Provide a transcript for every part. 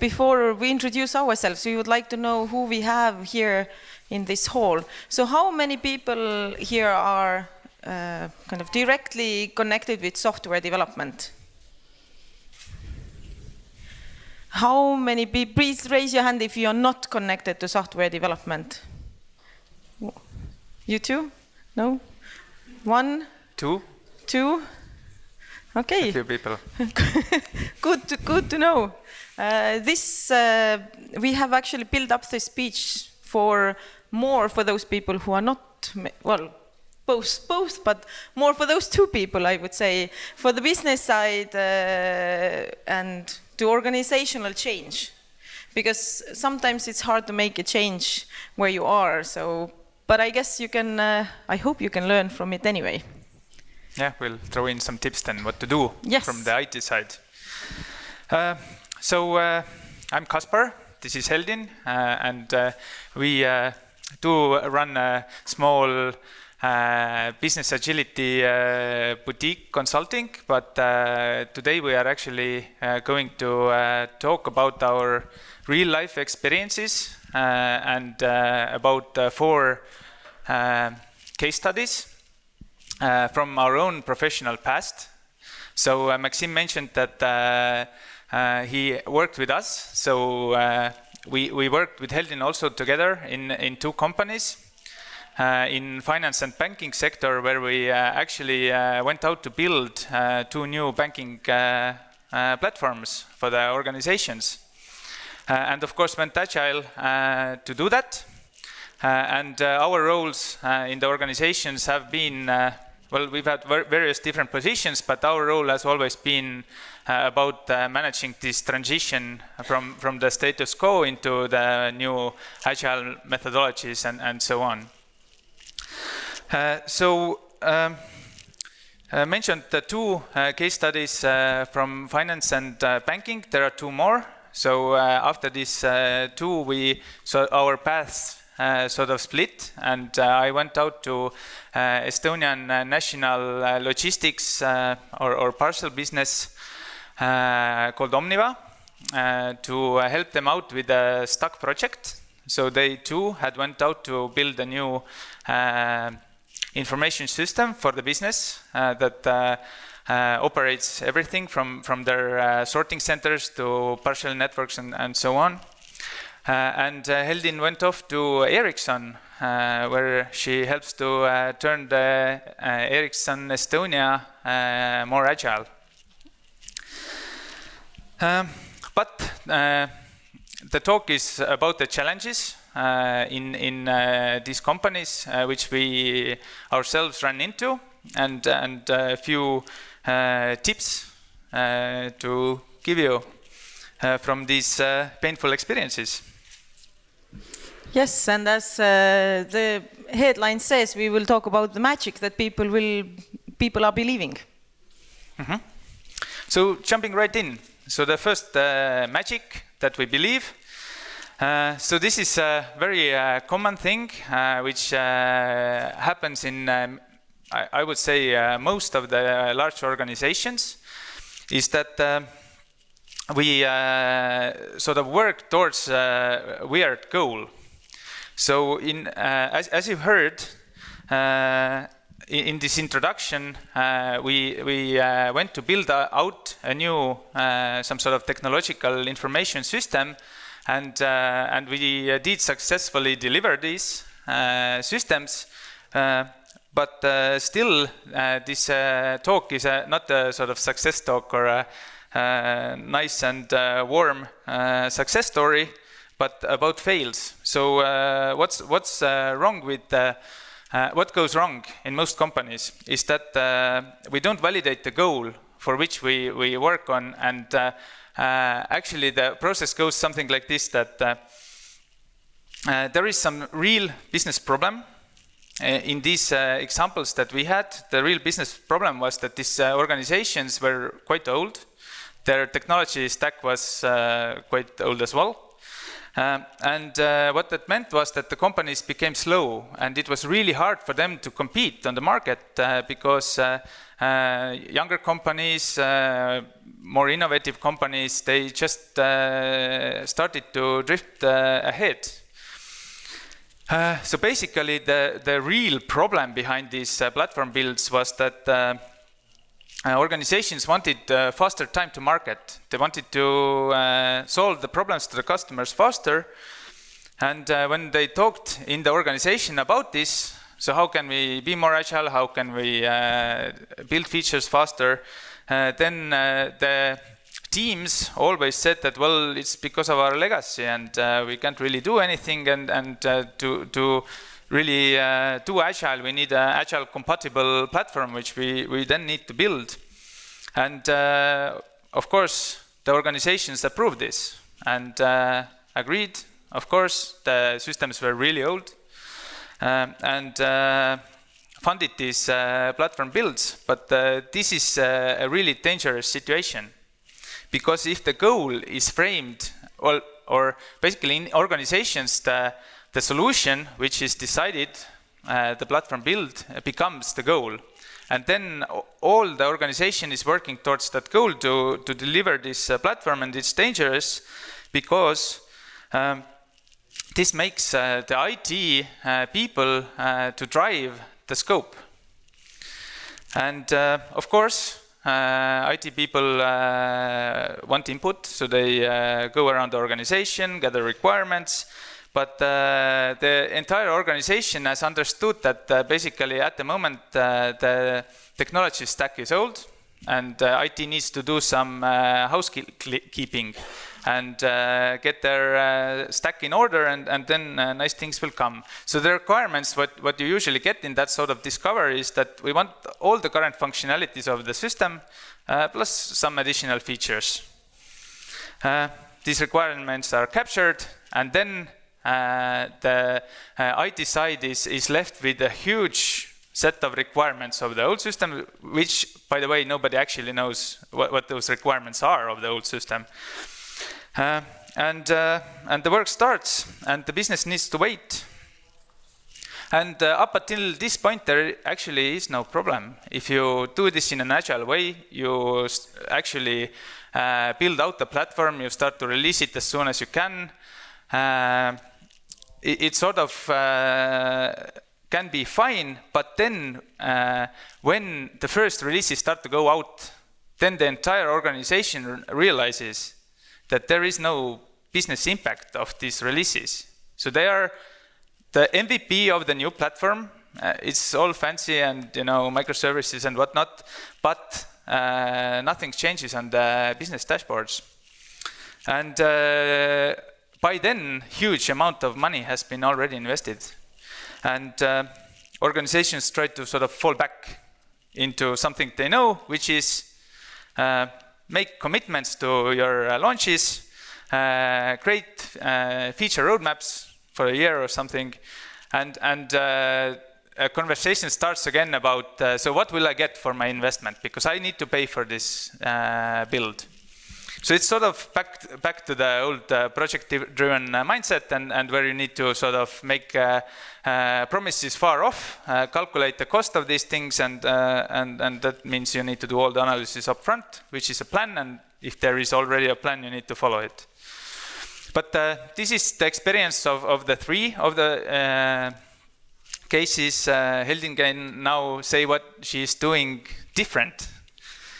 the beginning, so before we introduce ourselves, we would like to know who we have here in this hall. So how many people here are uh, kind of directly connected with software development? How many people, please raise your hand if you are not connected to software development. You two? No? One? Two? Two? Okay. A few people. good, to, good to know. Uh, this, uh, we have actually built up the speech for more for those people who are not, well, both, both, but more for those two people, I would say, for the business side uh, and to organizational change. Because sometimes it's hard to make a change where you are, so, but I guess you can, uh, I hope you can learn from it anyway. Yeah, we'll throw in some tips then what to do yes. from the IT side. Uh, so uh, I'm Kaspar, this is Heldin, uh, and uh, we uh, do run a small uh, business agility boutique consulting, but today we are actually going to talk about our real life experiences and about four case studies uh, from our own professional past. So uh, Maxime mentioned that uh, Uh, he worked with us. So uh, we, we worked with Heldin also together in, in two companies. Uh, in finance and banking sector where we uh, actually uh, went out to build uh, two new banking platforms for the organizations. and of course went agile to do that. and our roles in the organizations have been well, we've had various different positions, but our role has always been uh, about uh, managing this transition from, from the status quo into the new agile methodologies and, and so on. Uh, so, um, I mentioned the two uh, case studies uh, from finance and uh, banking. There are two more. So after these two, we so our paths uh, sort of split, and uh, I went out to uh, Estonian national logistics or, or, parcel business called Omniva to help them out with a stuck project. So they too had went out to build a new information system for the business that uh, operates everything from, from their uh, sorting centers to partial networks and, and so on. Uh, and uh, Heldin went off to Ericsson, uh, where she helps to turn the Ericsson Estonia more agile. Um, but the talk is about the challenges uh, in in uh, these companies uh, which we ourselves run into, and and a few tips to give you from these painful experiences. Yes, and as uh, the headline says, we will talk about the magic that people will people are believing. Mm -hmm. So jumping right in. So the first uh, magic that we believe. Uh, so this is a very uh, common thing which happens in, um, I, I, would say, most of the large organizations, is that we sort of work towards a weird goal. So, in, as, as you heard, uh, in, this introduction, uh, we, we uh, went to build out a new, uh, some sort of technological information system, and, uh, and we did successfully deliver these systems. but still, this talk is not a sort of success talk or a nice and warm success story but about fails. So uh, what's what's uh, wrong with uh, uh, what goes wrong in most companies is that uh, we don't validate the goal for which we, we work on, and uh, actually the process goes something like this: that there is some real business problem. in these examples that we had, the real business problem was that these organizations were quite old. Their technology stack was quite old as well uh, and uh, what that meant was that the companies became slow, and it was really hard for them to compete on the market uh, because uh, uh, younger companies, uh, more innovative companies, they just uh, started to drift ahead. So basically, the, the real problem behind these platform builds was that uh, uh, organizations wanted faster time to market. They wanted to solve the problems to the customers faster. And when they talked in the organization about this, so how can we be more agile? How can we build features faster? then the teams always said that well it's because of our legacy and uh, we can't really do anything and and uh, to to really uh, agile. We need an agile compatible platform which we we then need to build. And uh, of course the organizations approved this. And uh, agreed of course the systems were really old. Um, and uh, funded these platform builds. But this is a really dangerous situation. Because if the goal is framed, or, or basically in organizations, the, the solution which is decided, uh, the platform build, uh, becomes the goal. And then all the organization is working towards that goal to, to deliver this uh, platform, and it's dangerous because um, this makes uh, the IT uh, people uh, to drive the scope. And of course, uh, IT people uh, want input, so they uh, go around the organization, gather requirements, but uh, the entire organization has understood that uh, basically at the moment uh, the technology stack is old and IT needs to do some housekeeping and uh, get their uh, stack in order and, and then uh, nice things will come. So the requirements, what, what you usually get in that sort of discovery is that we want all the current functionalities of the system plus some additional features. These requirements are captured and then the IT side is, is left with a huge set of requirements of the old system, which, by the way, nobody actually knows what, what those requirements are of the old system. Uh, and, uh, and the work starts, and the business needs to wait. And uh, up until this point, there actually is no problem. If you do this in an agile way, you actually uh, build out the platform, you start to release it as soon as you can. Uh, it, it, sort of uh, can be fine, but then when the first releases start to go out, then the entire organization realizes that there is no business impact of these releases. So they are the MVP of the new platform. Uh, it's all fancy and you know microservices and whatnot, but uh, nothing changes on the business dashboards. And uh, by then, huge amount of money has been already invested, and uh, organizations try to sort of fall back into something they know, which is uh, make commitments to your uh, launches, uh, create uh, feature roadmaps for a year or something, and and a conversation starts again about uh, so what will I get for my investment? Because I need to pay for this uh, build. So it's sort of back back to the old uh, project-driven mindset and and where you need to sort of make uh, promises far off, uh, calculate the cost of these things, and, uh, and, and that means you need to do all the analysis up front, which is a plan, and if there is already a plan, you need to follow it. But uh, this is the experience of, of the three of the uh, cases. Uh, Heldin can now say what she is doing different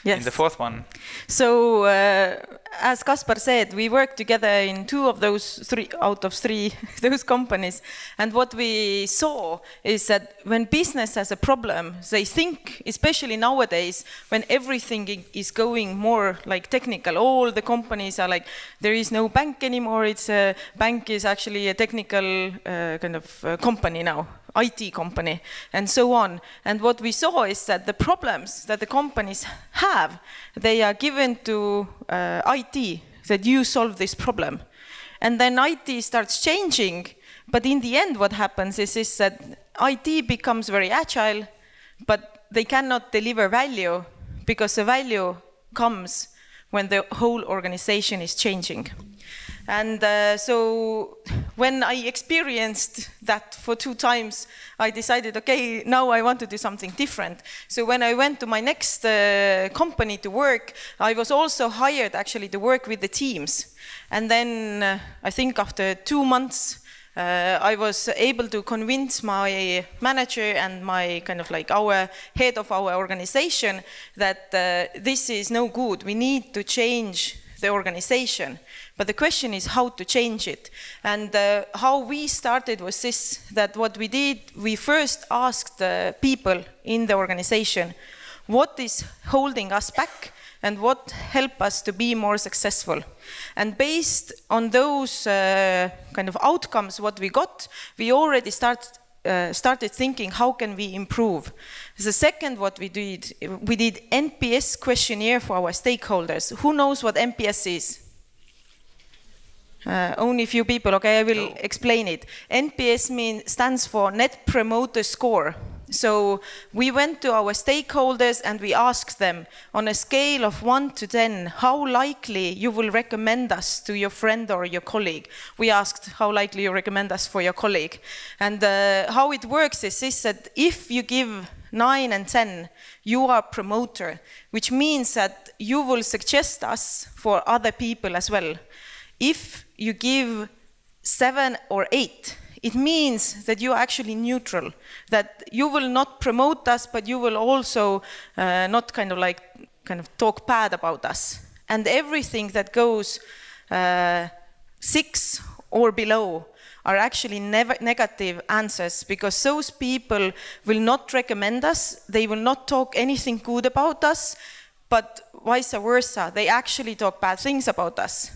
yes. in the fourth one. So, uh, as Kaspar said, we work together in two of those three out of three those companies, and what we saw is that when business has a problem, they think, especially nowadays, when everything is going more like technical, all the companies are like, there is no bank anymore. It's a bank is actually a technical uh, kind of uh, company now. IT company, and so on. And what we saw is that the problems that the companies have, they are given to uh, IT, that you solve this problem. And then IT starts changing, but in the end what happens is, is that IT becomes very agile, but they cannot deliver value because the value comes when the whole organization is changing. And uh, so when I experienced that for two times, I decided, okay, now I want to do something different. So when I went to my next uh, company to work, I was also hired actually to work with the teams. And then uh, I think after two months, uh, I was able to convince my manager and my kind of like our head of our organization that uh, this is no good. We need to change the organization. But the question is how to change it. And uh, how we started was this, that what we did, we first asked the people in the organization, what is holding us back and what help us to be more successful. And based on those uh, kind of outcomes, what we got, we already uh, started thinking how can we improve. The second what we did, we did NPS questionnaire for our stakeholders. Who knows what NPS is? Uh, only a few people, okay, I will no. explain it. NPS mean, stands for Net Promoter Score. So we went to our stakeholders and we asked them on a scale of 1 to 10, how likely you will recommend us to your friend or your colleague. We asked how likely you recommend us for your colleague. And uh, how it works is this, that if you give 9 and 10, you are a promoter, which means that you will suggest us for other people as well. If you give 7 or 8, it means that you are actually neutral, that you will not promote us, but you will also uh, not kind of like kind of talk bad about us. And everything that goes uh, six or below are actually negative answers because those people will not recommend us, they will not talk anything good about us, but vice versa, they actually talk bad things about us.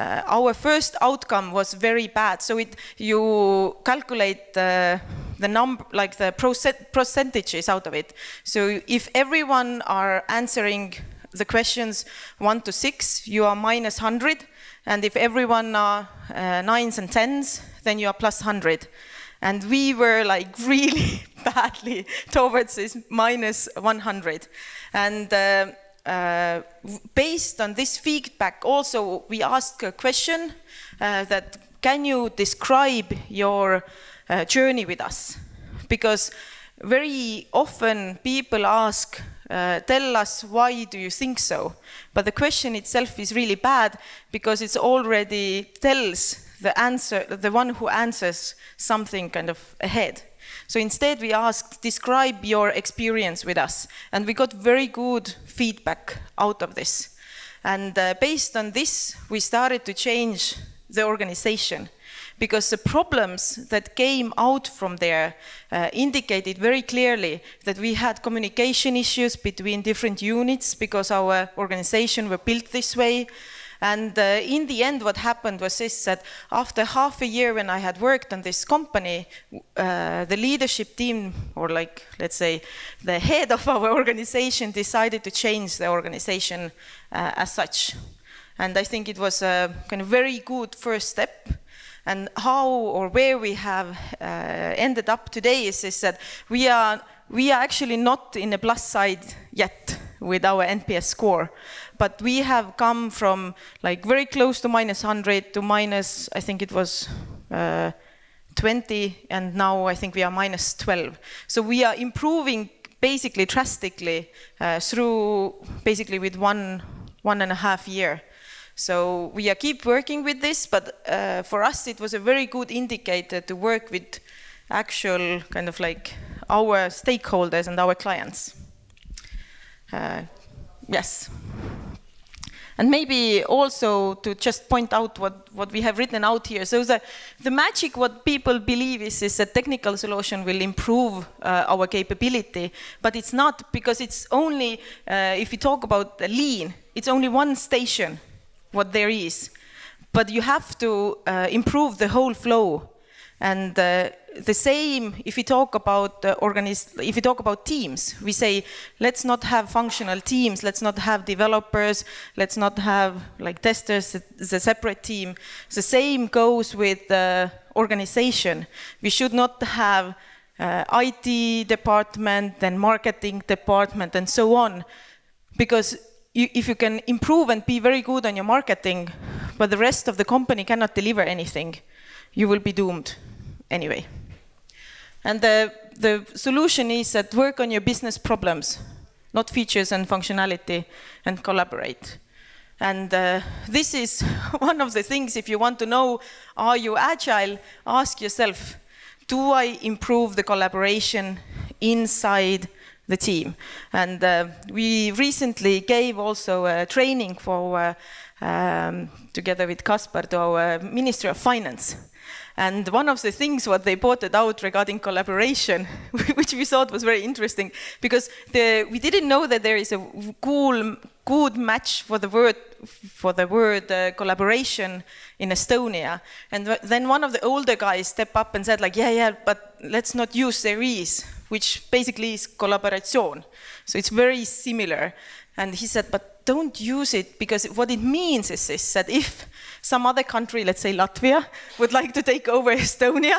Uh, our first outcome was very bad. So it, you calculate the, the number, like the percentages out of it. So if everyone are answering the questions one to six, you are minus 100. And if everyone are uh, nines and tens, then you are plus 100. And we were like really badly towards this minus 100. And uh, uh, based on this feedback, also we ask a question uh, that can you describe your uh, journey with us? Because very often people ask, uh, tell us why do you think so? But the question itself is really bad because it already tells the answer, the one who answers something kind of ahead. So instead we asked, describe your experience with us. And we got very good feedback out of this. And uh, based on this, we started to change the organization because the problems that came out from there uh, indicated very clearly that we had communication issues between different units because our organization were built this way. And uh, in the end, what happened was this, that after half a year when I had worked on this company, uh, the leadership team, or like, let's say, the head of our organization decided to change the organization uh, as such. And I think it was a kind of very good first step. And how or where we have uh, ended up today is, is that we are, we are actually not in a plus side yet with our NPS score but we have come from like very close to minus 100 to minus, I think it was uh, 20, and now I think we are minus 12. So we are improving basically drastically uh, through basically with one, one and a half year. So we keep working with this, but uh, for us it was a very good indicator to work with actual kind of like our stakeholders and our clients. Uh, yes. And maybe also to just point out what, what we have written out here. So the, the magic, what people believe is, is a technical solution will improve uh, our capability, but it's not because it's only, uh, if you talk about lean, it's only one station, what there is. But you have to uh, improve the whole flow. And uh, the same if we talk about uh, if we talk about teams we say let's not have functional teams let's not have developers let's not have like testers the separate team. The same goes with the organization. We should not have uh, IT department and marketing department and so on. Because you, if you can improve and be very good on your marketing but the rest of the company cannot deliver anything, you will be doomed anyway. And the, the solution is that work on your business problems, not features and functionality, and collaborate. And uh, this is one of the things, if you want to know, are you agile, ask yourself, do I improve the collaboration inside the team? And uh, we recently gave also a training for, uh, um, together with Kaspar, to our Ministry of Finance. And one of the things what they pointed out regarding collaboration, which we thought was very interesting, because the, we didn't know that there is a cool, good match for the word for the word uh, collaboration in Estonia. And then one of the older guys stepped up and said, like, yeah, yeah, but let's not use there is, which basically is collaboration. So it's very similar. And he said, but don't use it because what it means is this, that if some other country, let's say Latvia, would like to take over Estonia,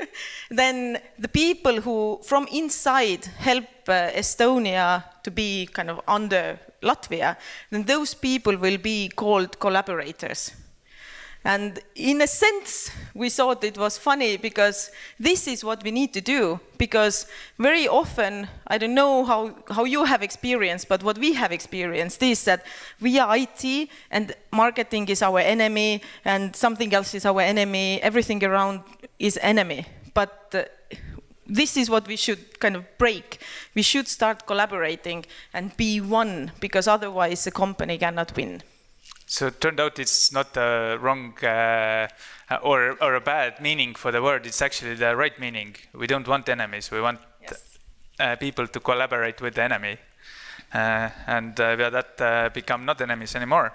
then the people who from inside help uh, Estonia to be kind of under Latvia, then those people will be called collaborators. And in a sense, we thought it was funny because this is what we need to do. Because very often, I don't know how, how you have experienced, but what we have experienced is that we are IT and marketing is our enemy and something else is our enemy, everything around is enemy. But uh, this is what we should kind of break. We should start collaborating and be one because otherwise the company cannot win. So it turned out it's not a wrong uh, or, or a bad meaning for the word. It's actually the right meaning. We don't want enemies. We want yes. uh, people to collaborate with the enemy. Uh, and uh, that uh, become not enemies anymore.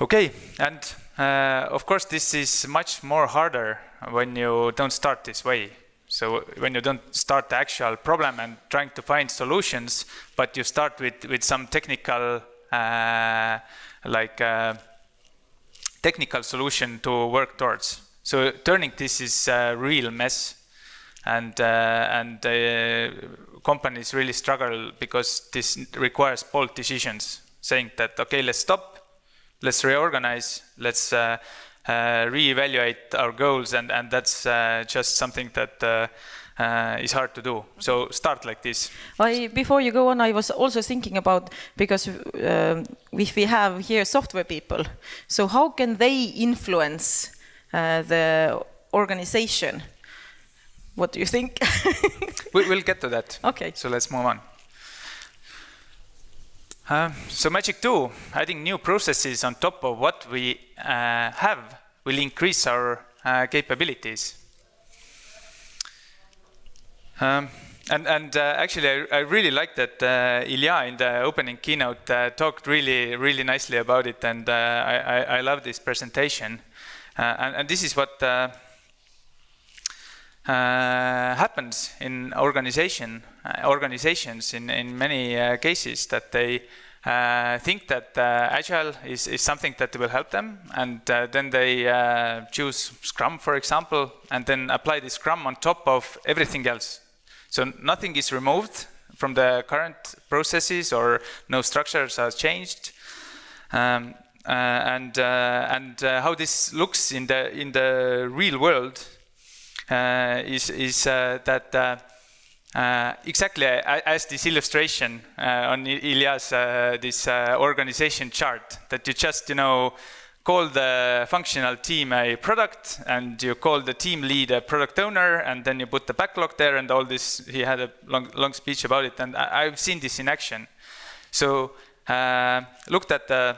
Okay, and uh, of course this is much more harder when you don't start this way. So when you don't start the actual problem and trying to find solutions, but you start with, with some technical uh, like uh, technical solution to work towards. So turning this is a real mess, and uh, and companies really struggle because this requires bold decisions, saying that okay, let's stop, let's reorganize, let's uh, uh, reevaluate our goals, and and that's uh, just something that uh, is hard to do. So start like this. I, before you go on, I was also thinking about because uh, if we have here software people, so how can they influence uh, the organization? What do you think? we, will get to that. Okay. So let's move on. Uh, so Magic 2, adding new processes on top of what we uh, have will increase our uh, capabilities. Um, and and uh, actually, I, I, really like that uh, Ilya in the opening keynote uh, talked really, really nicely about it, and uh, I, I, I, love this presentation. Uh, and, and, this is what uh, happens in organization organizations in, in many cases that they think that agile is, is something that will help them, and then they choose Scrum, for example, and then apply the Scrum on top of everything else so nothing is removed from the current processes or no structures are changed. Um, uh, and uh, and uh, how this looks in the in the real world uh, is is uh, that uh, exactly as this illustration on Ilya's this organization chart that you just you know call the functional team a product and you call the team lead a product owner and then you put the backlog there and all this he had a long, long speech about it and I, have seen this in action. So uh, looked at the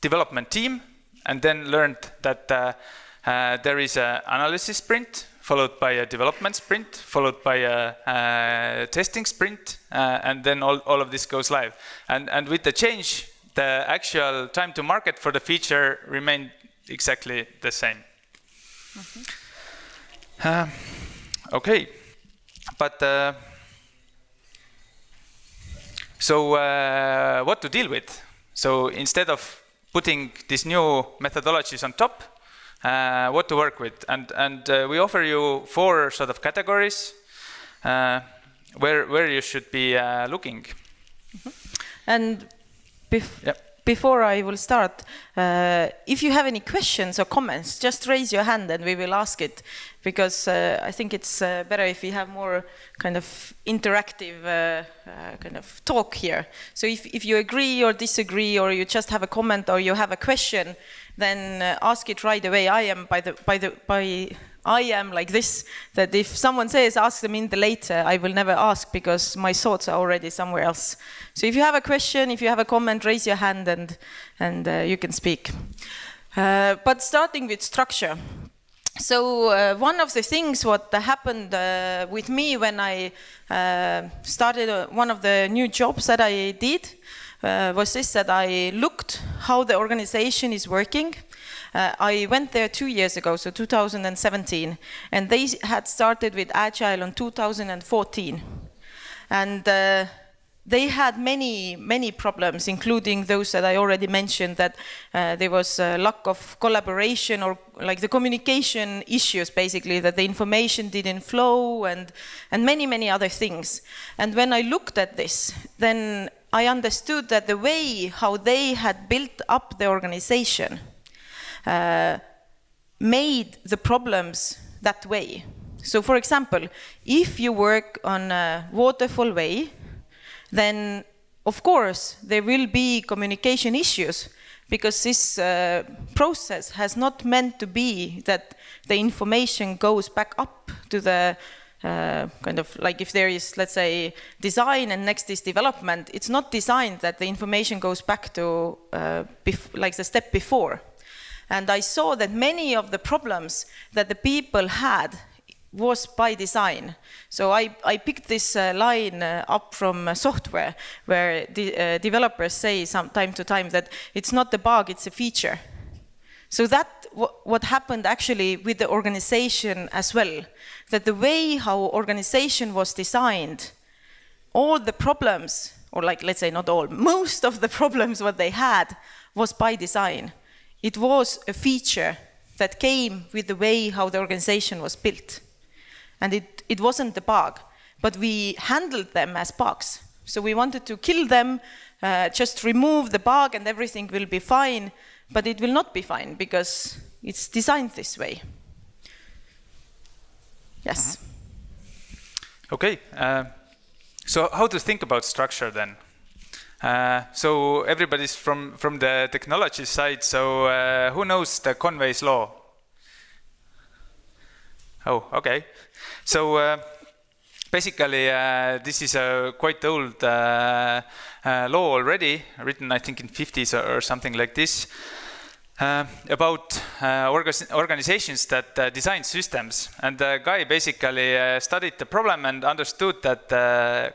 development team and then learned that uh, uh, there is an analysis sprint followed by a development sprint followed by a, a testing sprint uh, and then all, all of this goes live. And and with the change the actual time to market for the feature remained exactly the same. Mm -hmm. uh, okay, but uh, so uh, what to deal with? So instead of putting these new methodologies on top, uh, what to work with, and and uh, we offer you four sort of categories uh, where where you should be looking. Mm -hmm. And Yep. before I will start, uh, if you have any questions or comments, just raise your hand and we will ask it, because uh, I think it's uh, better if we have more kind of interactive uh, uh, kind of talk here. So if, if you agree or disagree, or you just have a comment or you have a question, then uh, ask it right away. I am by the by the by I am like this, that if someone says ask them in the later, I will never ask because my thoughts are already somewhere else. So if you have a question, if you have a comment, raise your hand and, and uh, you can speak. Uh, but starting with structure. So uh, one of the things what happened uh, with me when I uh, started uh, one of the new jobs that I did was this, that I looked how the organization is working uh, I went there two years ago, so 2017, and they had started with Agile in 2014. And uh, they had many, many problems, including those that I already mentioned, that uh, there was a lack of collaboration or like the communication issues, basically, that the information didn't flow and, and many, many other things. And when I looked at this, then I understood that the way how they had built up the organization uh, made the problems that way. So for example, if you work on a waterfall way, then of course there will be communication issues because this uh, process has not meant to be that the information goes back up to the uh, kind of like if there is, let's say, design and next is development, it's not designed that the information goes back to uh, like the step before. And I saw that many of the problems that the people had was by design. So I, I picked this uh, line uh, up from uh, software where the uh, developers say some time to time that it's not a bug, it's a feature. So that what happened actually with the organization as well, that the way how organization was designed, all the problems, or like let's say not all, most of the problems what they had was by design. It was a feature that came with the way how the organization was built. And it, it wasn't a bug, but we handled them as bugs. So we wanted to kill them, uh, just remove the bug and everything will be fine, but it will not be fine because it's designed this way. Yes. Mm-hmm. Okay. Uh, so how to think about structure then? Uh, so everybody's from, from the technology side, so uh, who knows the Conway's law? Oh, okay. So uh, basically, uh, this is a quite old uh, law already, written I think in 50s or, or something like this. Uh, about uh, organizations that uh, design systems. And the guy basically uh, studied the problem and understood that uh,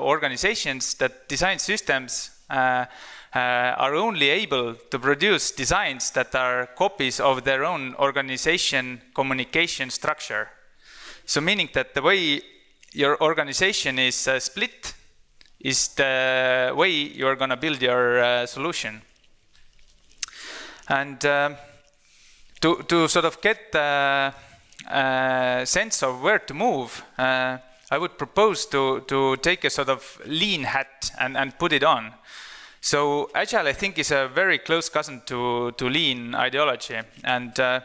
organizations that design systems uh, are only able to produce designs that are copies of their own organization communication structure. So meaning that the way your organization is split is the way you're going to build your solution. And um, to, to sort of get the uh, sense of where to move, uh, I would propose to, to take a sort of lean hat and, and put it on. So agile, I think, is a very close cousin to, to lean ideology. And uh,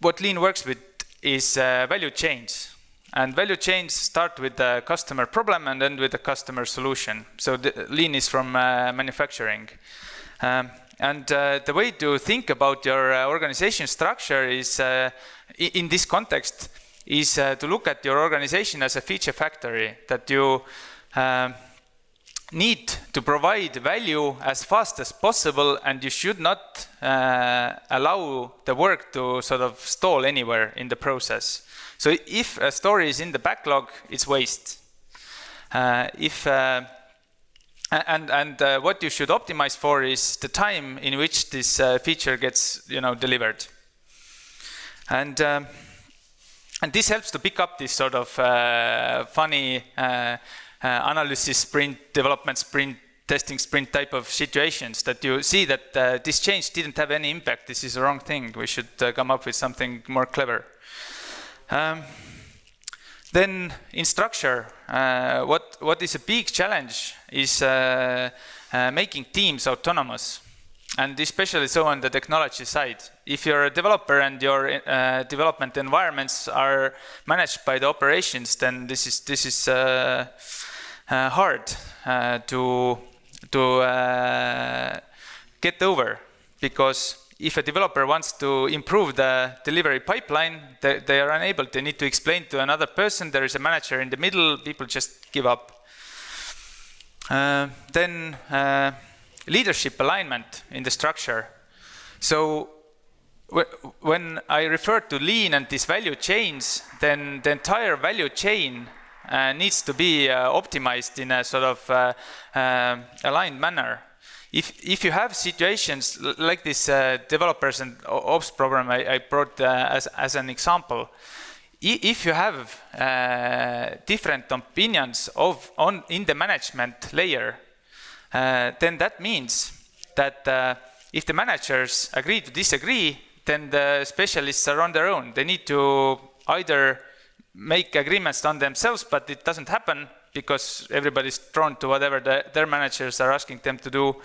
what lean works with is uh, value chains. And value chains start with the customer problem and end with the customer solution. So the lean is from uh, manufacturing. Um, and uh, the way to think about your uh, organization structure is, uh, in this context, is uh, to look at your organization as a feature factory that you um, need to provide value as fast as possible, and you should not uh, allow the work to sort of stall anywhere in the process. So if a story is in the backlog, it's waste. Uh, if and and uh, what you should optimize for is the time in which this uh, feature gets you know delivered. And um, and this helps to pick up this sort of uh, funny uh, uh, analysis sprint development sprint testing sprint type of situations that you see that uh, this change didn't have any impact. This is the wrong thing. We should come up with something more clever. Um, then in structure, uh, what, what is a big challenge is uh, uh, making teams autonomous and especially so on the technology side. If you're a developer and your uh, development environments are managed by the operations, then this is this is uh, uh, hard uh, to to get over because if a developer wants to improve the delivery pipeline, they, they are unable. They need to explain to another person. There is a manager in the middle. People just give up. Uh, then leadership alignment in the structure. So when I refer to lean and these value chains, then the entire value chain uh, needs to be uh, optimized in a sort of uh, uh aligned manner. If, if you have situations like this uh, developers and ops program I, I brought uh, as, as an example, if you have different opinions of on in the management layer, uh, then that means that uh, if the managers agree to disagree, then the specialists are on their own. They need to either make agreements on themselves, but it doesn't happen because everybody's drawn to whatever the, their managers are asking them to do.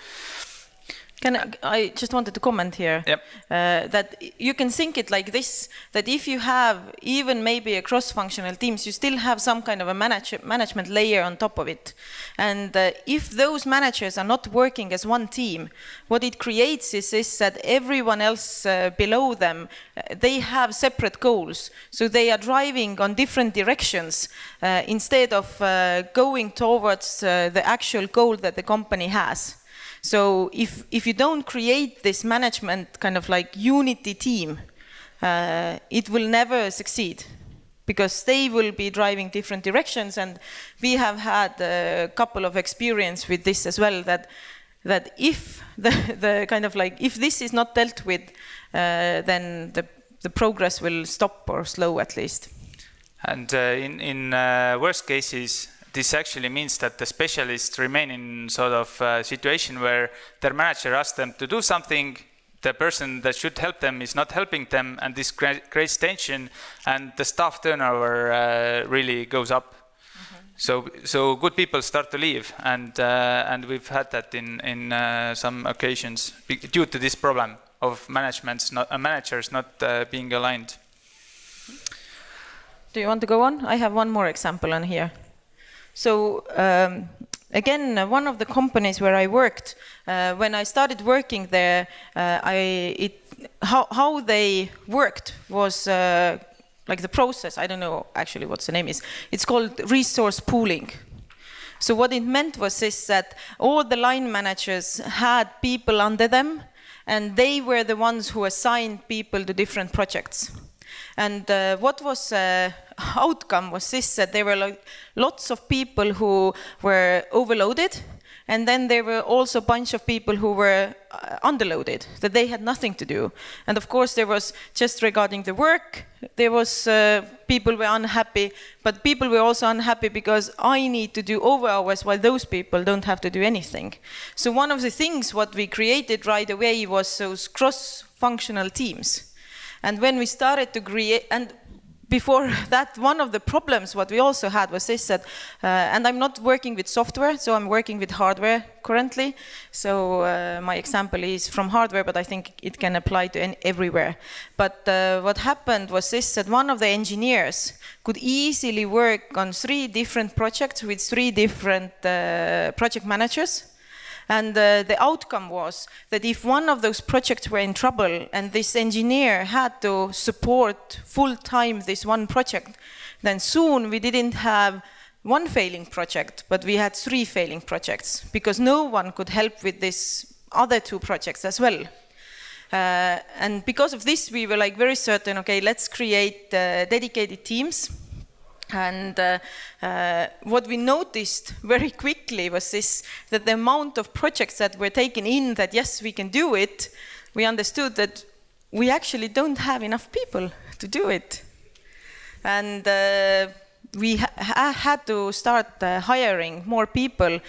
Can I, I, just wanted to comment here yep. uh, that you can think it like this: that if you have even maybe a cross-functional teams, you still have some kind of a manage management layer on top of it, and uh, if those managers are not working as one team, what it creates is, is that everyone else uh, below them uh, they have separate goals, so they are driving on different directions uh, instead of uh, going towards the actual goal that the company has. So if, if you don't create this management kind of like unity team, uh, it will never succeed because they will be driving different directions. And we have had a couple of experience with this as well that that if the, the kind of like if this is not dealt with, uh, then the the progress will stop or slow at least. And uh, in in uh, worst cases, this actually means that the specialists remain in sort of a situation where their manager asks them to do something, the person that should help them is not helping them, and this creates tension, and the staff turnover uh, really goes up. Mm-hmm. So, so good people start to leave, and uh, and we've had that in in uh, some occasions due to this problem of managements, not uh, managers not uh, being aligned. Do you want to go on? I have one more example on here. So um, again, uh, one of the companies where I worked, uh, when I started working there, uh, I, it, how, how they worked was uh, like the process, I don't know actually what the name is, it's called resource pooling. So what it meant was this, that all the line managers had people under them, and they were the ones who assigned people to different projects. And uh, what was uh, outcome was this, that there were like lots of people who were overloaded, and then there were also a bunch of people who were uh, underloaded, that they had nothing to do. And of course, there was just regarding the work, there was uh, people were unhappy, but people were also unhappy because I need to do over hours while those people don't have to do anything. So one of the things what we created right away was those cross-functional teams and when we started to create, and before that, one of the problems what we also had was this that, uh, and I'm not working with software, so I'm working with hardware currently. So uh, my example is from hardware, but I think it can apply to everywhere. But uh, what happened was this, that one of the engineers could easily work on three different projects with three different uh, project managers. And uh, the outcome was that if one of those projects were in trouble and this engineer had to support full time this one project, then soon we didn't have one failing project, but we had three failing projects because no one could help with these other two projects as well. Uh, and because of this, we were like very certain, okay, let's create uh, dedicated teams and uh, uh, what we noticed very quickly was this, that the amount of projects that were taken in that yes, we can do it, we understood that we actually don't have enough people to do it. And uh, we ha had to start uh, hiring more people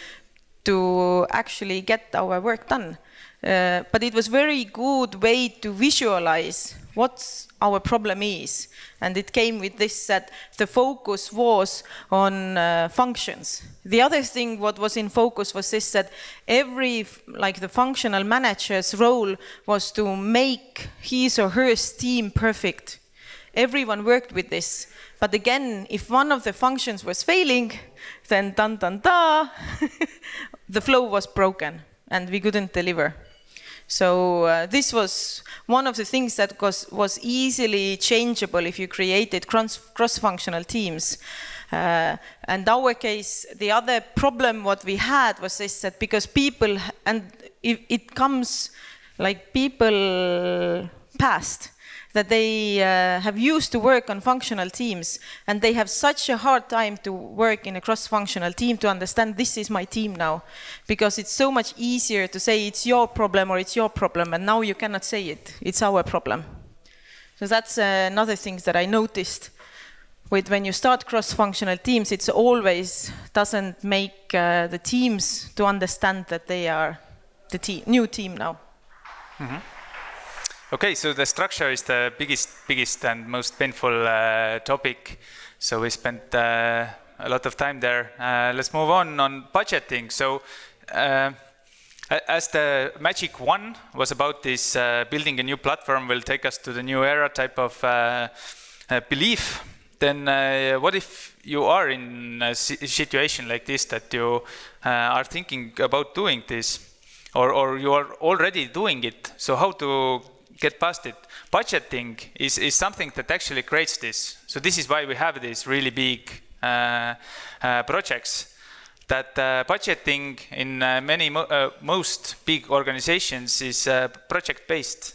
to actually get our work done. Uh, but it was very good way to visualize what our problem is. And it came with this that the focus was on uh, functions. The other thing what was in focus was this that every, like the functional manager's role was to make his or her team perfect. Everyone worked with this. But again, if one of the functions was failing, then dun dun da, the flow was broken and we couldn't deliver. So uh, this was one of the things that was, was easily changeable if you created cross-functional teams. Uh, and our case, the other problem what we had was this, that because people, and it, it comes like people past, that they uh, have used to work on functional teams and they have such a hard time to work in a cross-functional team to understand this is my team now. Because it's so much easier to say it's your problem or it's your problem and now you cannot say it. It's our problem. So that's uh, another thing that i noticed. With when you start cross-functional teams it's always doesn't make uh, the teams to understand that they are the team, new team now. Mm -hmm. Okay, so the structure is the biggest, biggest and most painful uh, topic. So we spent uh, a lot of time there. Uh, let's move on on budgeting. So uh, as the Magic One was about this uh, building a new platform will take us to the new era type of uh, belief, then what if you are in a situation like this that you are thinking about doing this? Or, or you are already doing it. So how to get past it. Budgeting is, is something that actually creates this. So this is why we have these really big uh, uh, projects. That uh, budgeting in uh, many, mo uh, most big organizations is uh, project-based.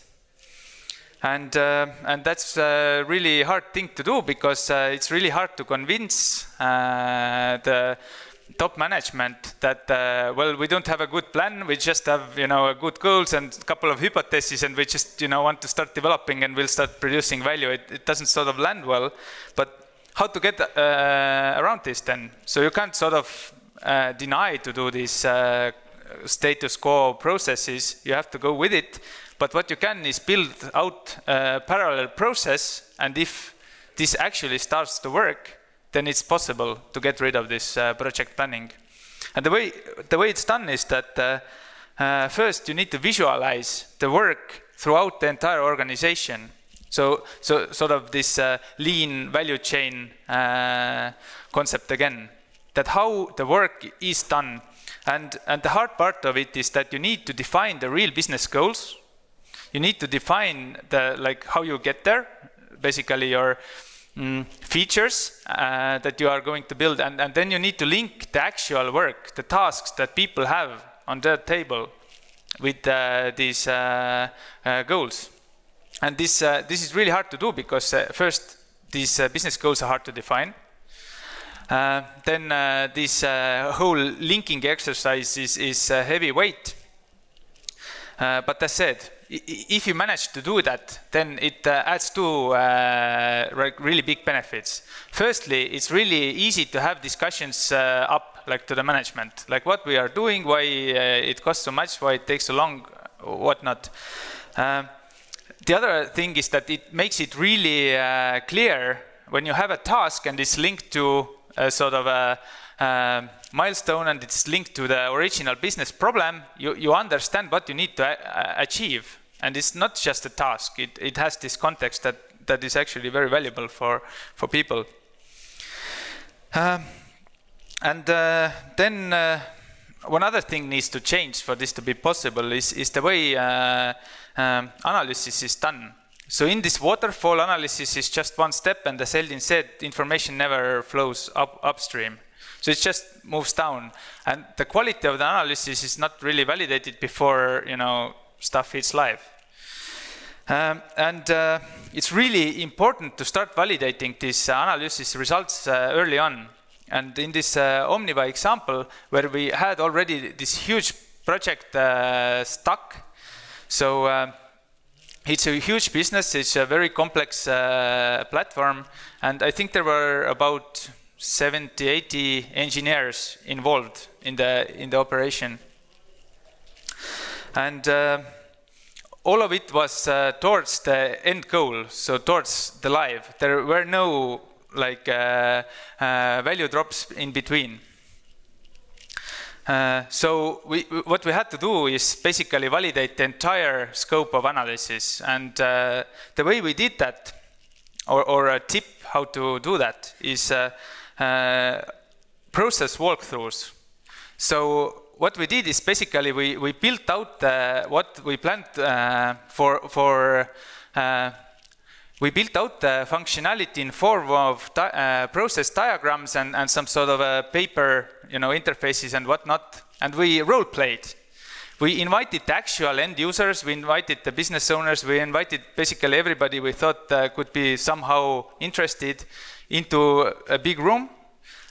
And, and that's a really hard thing to do because it's really hard to convince the top management that uh, well we don't have a good plan. We just have you know good goals and a couple of hypotheses and we just you know want to start developing and we'll start producing value. It, it doesn't sort of land well but how to get uh, around this then? So you can't sort of uh, deny to do these uh, status quo processes. You have to go with it. But what you can is build out a parallel process and if this actually starts to work then it's possible to get rid of this uh, project planning. And the way, the way it's done is that uh, uh, first you need to visualize the work throughout the entire organization. So, so sort of this uh, lean value chain uh, concept again, that how the work is done. And, and the hard part of it is that you need to define the real business goals. You need to define the, like how you get there, basically your, mm, features uh, that you are going to build. And, and then you need to link the actual work, the tasks that people have on their table with uh, these uh, uh goals. And this, uh, this is really hard to do because uh, first, these business goals are hard to define. then this whole linking exercise is, is heavy weight. but as said, if you manage to do that, then it uh, adds two uh, really big benefits. Firstly, it's really easy to have discussions uh, up like to the management, like what we are doing, why uh, it costs so much, why it takes so long, whatnot. Um, the other thing is that it makes it really uh, clear when you have a task and it's linked to a sort of a milestone and it's linked to the original business problem, you, you understand what you need to achieve. And it's not just a task, it, it has this context that, that is actually very valuable for, for people. Um, and uh, then uh, one other thing needs to change for this to be possible is, is the way uh, um, analysis is done. So in this waterfall analysis is just one step and as Heldin said, information never flows up upstream. So it just moves down. And the quality of the analysis is not really validated before, you know, stuff hits live. Um, and uh, it's really important to start validating these analysis results uh, early on. And in this uh, Omniva example, where we had already this huge project uh, stuck, so uh, it's a huge business, it's a very complex uh, platform, and I think there were about 70, 80 engineers involved in the, in the operation. And uh, all of it was uh, towards the end goal, so towards the live. There were no like uh, uh, value drops in between. Uh, so we, what we had to do is basically validate the entire scope of analysis. And uh, the way we did that, or, or, a tip how to do that, is uh, process walkthroughs. So what we did is basically we, we built out what we planned uh, for, for uh, we built out the functionality in form of uh, process diagrams and, and some sort of a paper, you know, interfaces and whatnot. And we role played. We invited the actual end users, we invited the business owners, we invited basically everybody we thought uh, could be somehow interested into a big room.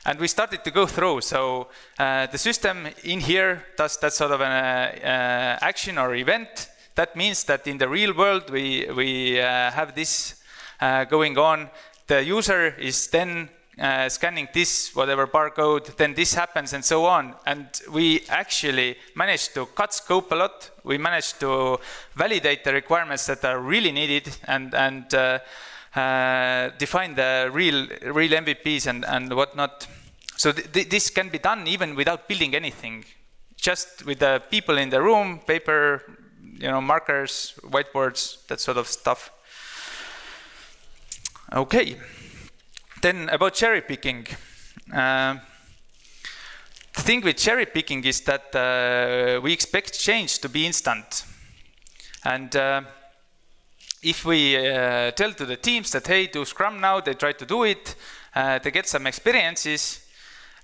And we started to go through. So uh, the system in here does that sort of an uh, uh, action or event that means that in the real world, we, we uh, have this uh, going on. The user is then uh, scanning this, whatever barcode, then this happens and so on. And we actually managed to cut scope a lot. We managed to validate the requirements that are really needed and, and uh, define the real, real MVPs and, and whatnot. So th th this can be done even without building anything. Just with the people in the room, paper, you know, markers, whiteboards, that sort of stuff. Okay. Then about cherry picking. Uh, the thing with cherry picking is that uh, we expect change to be instant. And uh, if we uh, tell to the teams that, hey, do Scrum now, they try to do it, uh, they get some experiences,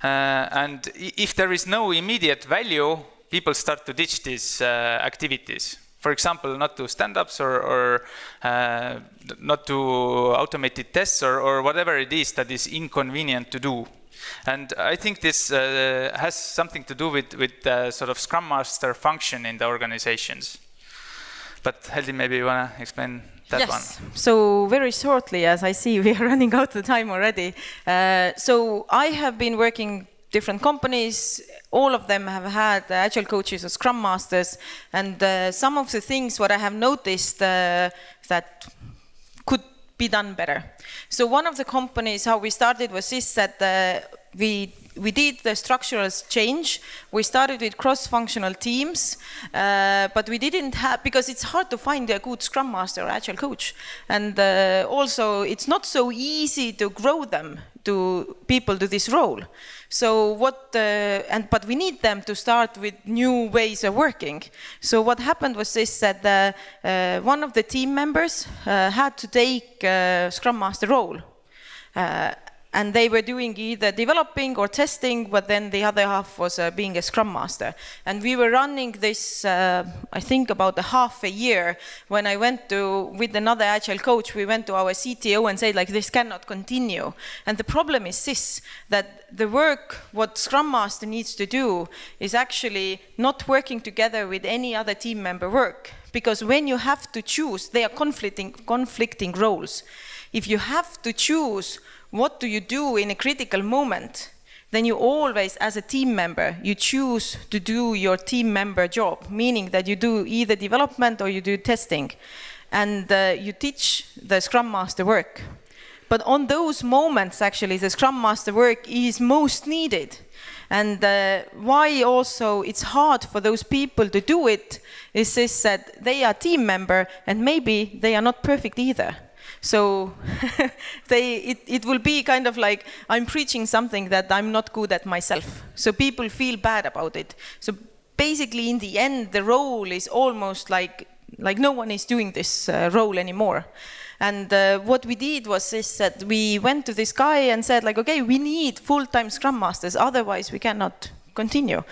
uh, and if there is no immediate value, people start to ditch these activities for example, not to stand-ups or, or uh, not to automated tests or, or, whatever it is that is inconvenient to do. And I think this uh, has something to do with, with the sort of Scrum Master function in the organizations. But Heldi, maybe you want to explain that yes. one? So very shortly, as I see we are running out of time already. Uh, so I have been working different companies. All of them have had uh, agile coaches or scrum masters. And uh, some of the things what I have noticed uh, that could be done better. So one of the companies, how we started was this, that uh, we we did the structural change. We started with cross-functional teams, uh, but we didn't have, because it's hard to find a good Scrum Master or Agile coach. And uh, also, it's not so easy to grow them to people to this role. So what, uh, and but we need them to start with new ways of working. So what happened was this, that uh, uh, one of the team members uh, had to take Scrum Master role. And they were doing either developing or testing, but then the other half was uh, being a scrum master. And we were running this, uh, I think, about a half a year. When I went to with another agile coach, we went to our CTO and said, like, this cannot continue. And the problem is this: that the work what scrum master needs to do is actually not working together with any other team member work, because when you have to choose, they are conflicting conflicting roles. If you have to choose what do you do in a critical moment? Then you always, as a team member, you choose to do your team member job, meaning that you do either development or you do testing. And uh, you teach the Scrum Master work. But on those moments, actually, the Scrum Master work is most needed. And uh, why also it's hard for those people to do it is this that they are team member and maybe they are not perfect either. So they, it, it will be kind of like I'm preaching something that I'm not good at myself. So people feel bad about it. So basically, in the end, the role is almost like like no one is doing this uh, role anymore. And uh, what we did was this, that we went to this guy and said like, okay, we need full-time Scrum Masters, otherwise we cannot continue.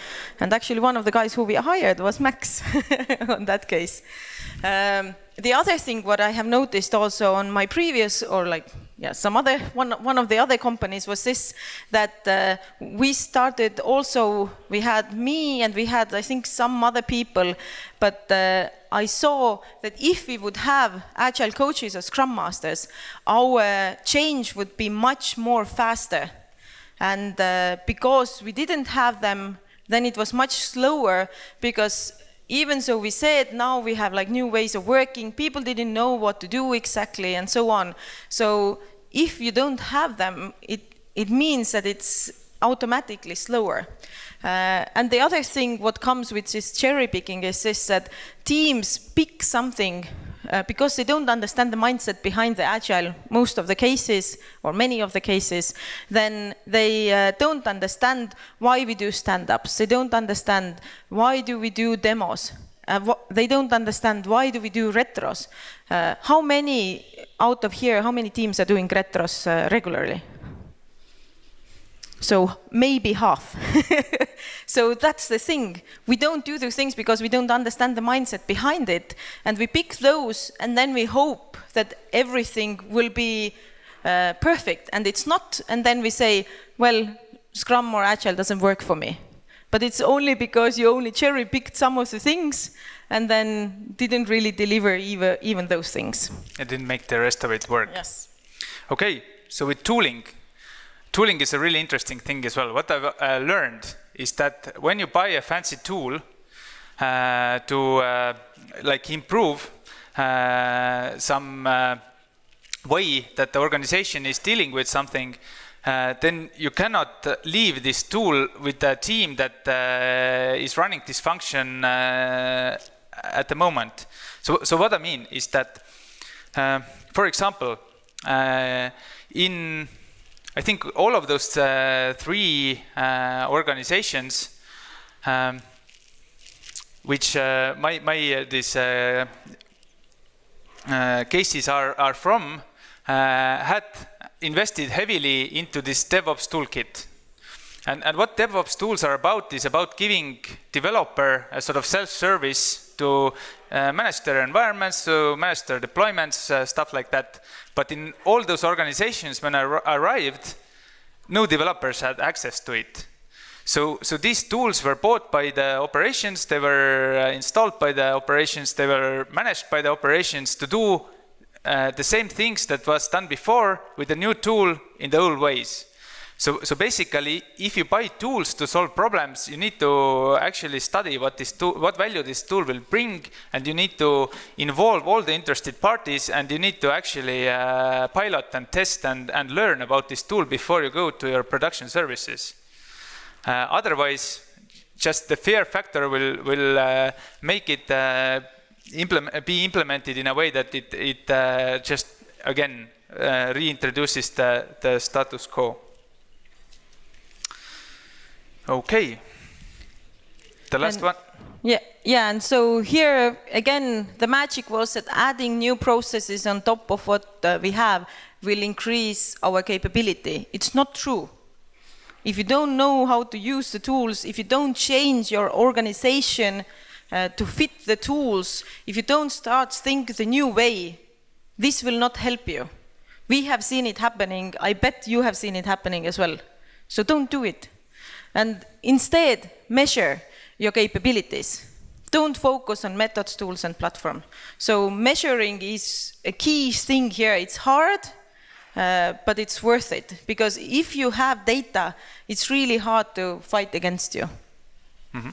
And actually one of the guys who we hired was Max on that case. Um, the other thing what I have noticed also on my previous or like yeah some other one one of the other companies was this that uh, we started also we had me and we had I think some other people but uh, I saw that if we would have agile coaches or scrum masters our change would be much more faster and uh, because we didn't have them then it was much slower because even so we said now we have like new ways of working. People didn't know what to do exactly and so on. So if you don't have them it it means that it's automatically slower. Uh, and the other thing what comes with this cherry picking is this that teams pick something uh, because they don't understand the mindset behind the agile most of the cases or many of the cases then they uh, don't understand why we do stand-ups. They don't understand why do we do demos. Uh, they don't understand why do we do retros. Uh, how many out of here how many teams are doing retros uh, regularly so maybe half. so that's the thing. We don't do those things because we don't understand the mindset behind it. And we pick those and then we hope that everything will be uh, perfect. And it's not. And then we say, well, Scrum or Agile doesn't work for me. But it's only because you only cherry picked some of the things and then didn't really deliver even, even those things. It didn't make the rest of it work. Yes. Okay, so with tooling, tooling is a really interesting thing as well. What I've uh, learned is that when you buy a fancy tool uh, to uh, like improve uh, some uh, way that the organization is dealing with something, uh, then you cannot leave this tool with a team that is running this function at the moment. So, so what I mean is that, for example, in I think all of those uh, three uh, organizations, um, which uh, my, my uh, these uh, uh, cases are, are from, had invested heavily into this DevOps toolkit. And, and what DevOps tools are about is about giving developer a sort of self-service to manage their environments, to manage their deployments, stuff like that. But in all those organizations, when I arrived, no developers had access to it. So, so these tools were bought by the operations, they were uh, installed by the operations, they were managed by the operations to do uh, the same things that was done before with a new tool in the old ways. So, so basically, if you buy tools to solve problems, you need to actually study what this tool, what value this tool will bring, and you need to involve all the interested parties, and you need to actually uh, pilot and test and, and learn about this tool before you go to your production services. Uh, otherwise, just the fear factor will will uh, make it uh, implement, be implemented in a way that it it uh, just again uh, reintroduces the the status quo. Okay. The last and, one. Yeah, yeah, and so here again, the magic was that adding new processes on top of what uh, we have will increase our capability. It's not true. If you don't know how to use the tools, if you don't change your organization uh, to fit the tools, if you don't start think the new way, this will not help you. We have seen it happening. I bet you have seen it happening as well. So don't do it and instead measure your capabilities. Don't focus on methods, tools, and platform. So measuring is a key thing here. It's hard, uh, but it's worth it because if you have data, it's really hard to fight against you. Mm -hmm.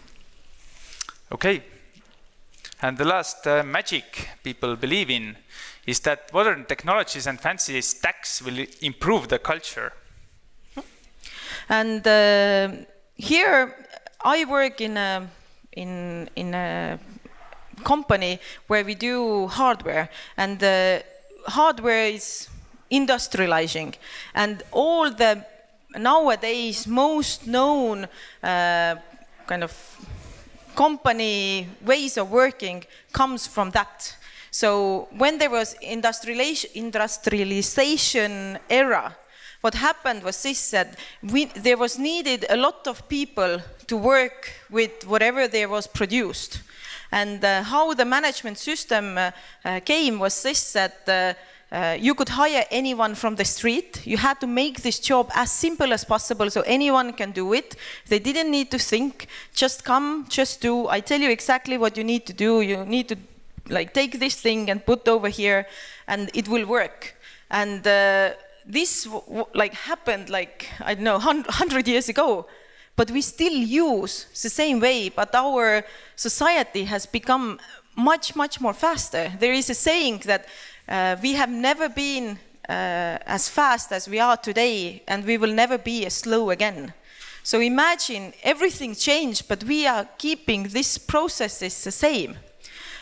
Okay. And the last uh, magic people believe in is that modern technologies and fancy stacks will improve the culture. And uh, here I work in a, in, in a company where we do hardware and the hardware is industrializing and all the nowadays most known uh, kind of company ways of working comes from that. So when there was industrialization, industrialization era, what happened was this that we, there was needed a lot of people to work with whatever there was produced. And uh, how the management system uh, uh, came was this that uh, uh, you could hire anyone from the street. You had to make this job as simple as possible so anyone can do it. They didn't need to think, just come, just do. I tell you exactly what you need to do. You need to like take this thing and put over here and it will work. And uh, this like happened like I don't know hundred years ago, but we still use the same way, but our society has become much, much more faster. There is a saying that uh, we have never been uh, as fast as we are today, and we will never be as slow again. So imagine everything changed, but we are keeping these processes the same.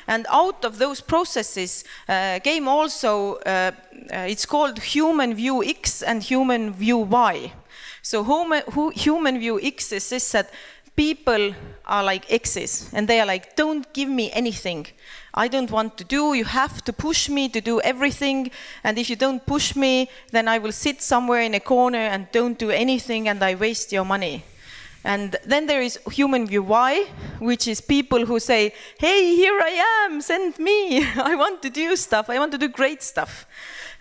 And out of those processes uh, came also, uh, uh, it's called human view X and human view Y. So human, human view X is this that people are like X's and they are like, don't give me anything. I don't want to do, you have to push me to do everything. And if you don't push me, then I will sit somewhere in a corner and don't do anything and I waste your money. And then there is human view Y, which is people who say, hey, here I am, send me. I want to do stuff, I want to do great stuff.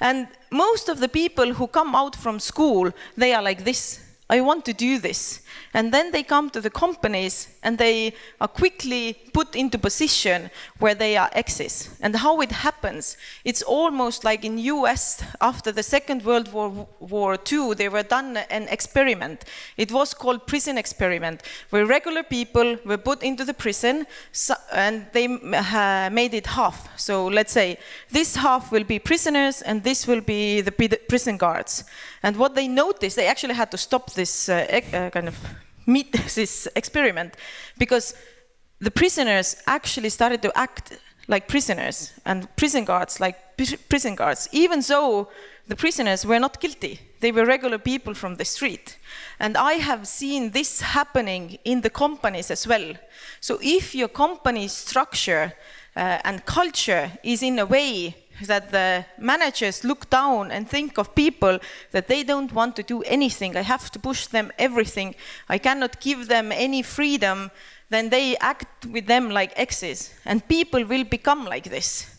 And most of the people who come out from school, they are like this. I want to do this. And then they come to the companies and they are quickly put into position where they are X's. And how it happens, it's almost like in US after the Second World War, War II, they were done an experiment. It was called prison experiment, where regular people were put into the prison so, and they uh, made it half. So let's say this half will be prisoners and this will be the prison guards. And what they noticed, they actually had to stop this uh, uh, kind of meet this experiment because the prisoners actually started to act like prisoners and prison guards like prison guards, even though the prisoners were not guilty. They were regular people from the street. And I have seen this happening in the companies as well. So if your company structure uh, and culture is in a way that the managers look down and think of people that they don't want to do anything. I have to push them everything. I cannot give them any freedom. Then they act with them like exes. And people will become like this.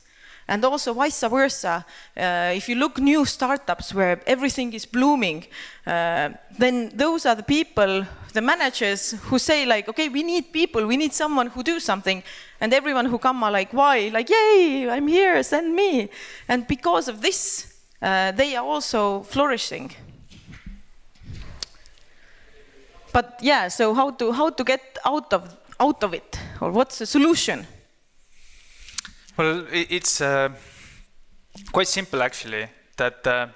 And also vice versa. Uh, if you look new startups where everything is blooming, uh, then those are the people, the managers who say like, okay, we need people, we need someone who do something. And everyone who come are like, why? Like, yay, I'm here, send me. And because of this, uh, they are also flourishing. But yeah, so how to, how to get out of, out of it? Or what's the solution? Well, it's uh, quite simple actually, that uh,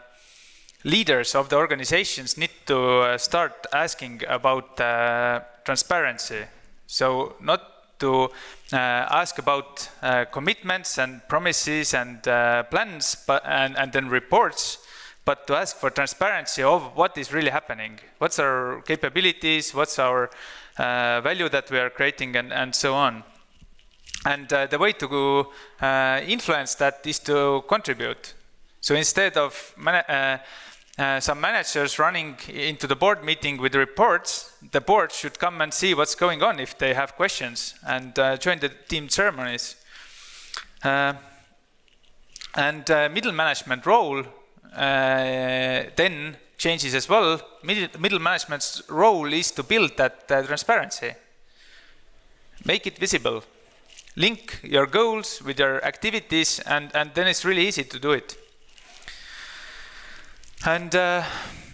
leaders of the organizations need to uh, start asking about uh, transparency. So not to uh, ask about uh, commitments and promises and plans but, and, and then reports, but to ask for transparency of what is really happening. What's our capabilities, what's our value that we are creating and, and so on. And uh, the way to uh, influence that is to contribute. So instead of man uh, uh, some managers running into the board meeting with reports, the board should come and see what's going on if they have questions and uh, join the team ceremonies. Uh, and middle management role then changes as well. Middle, middle management's role is to build that transparency, make it visible link your goals with your activities, and, and then it's really easy to do it. And uh,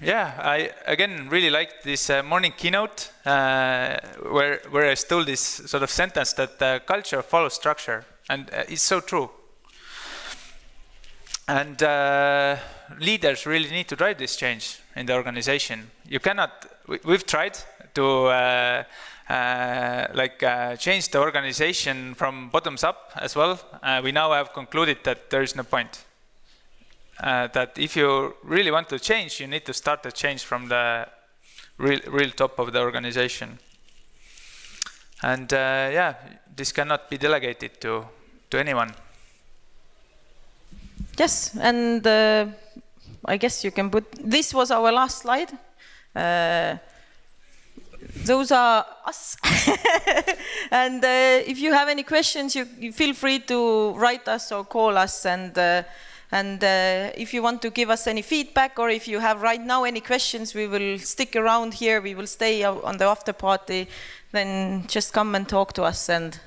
yeah, I again really liked this uh, morning keynote uh, where, where I stole this sort of sentence that uh, culture follows structure, and uh, it's so true. And uh, leaders really need to drive this change in the organization. You cannot, we, have tried to uh, like uh, change the organization from bottoms up as well. Uh, we now have concluded that there is no point. Uh, that if you really want to change, you need to start the change from the real, real top of the organization. And uh, yeah, this cannot be delegated to, to anyone. Yes, and I guess you can put, this was our last slide those are us. and uh, if you have any questions, you, you, feel free to write us or call us. And uh, and uh, if you want to give us any feedback, or if you have right now any questions, we will stick around here. We will stay on the after party. Then just come and talk to us. And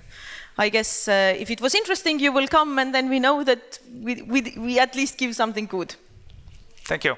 I guess uh, if it was interesting, you will come, and then we know that we, we, we at least give something good. Thank you.